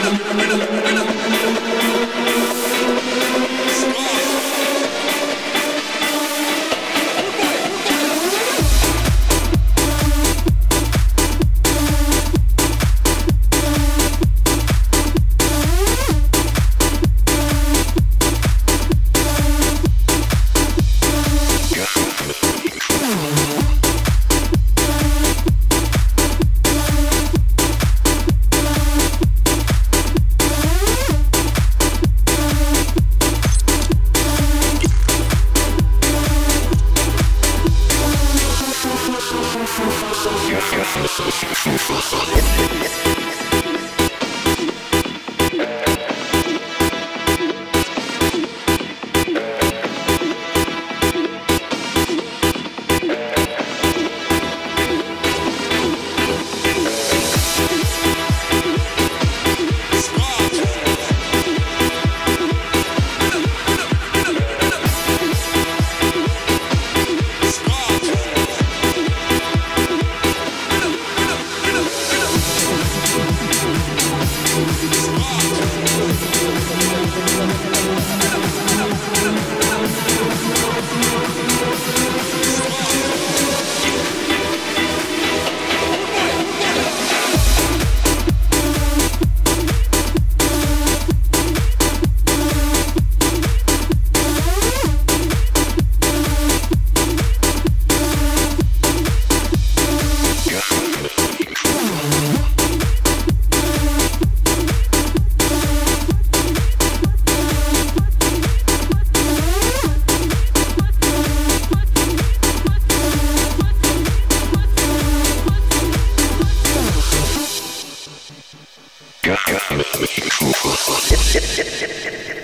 Ha ha. ねっねっねっねっ。Thank you.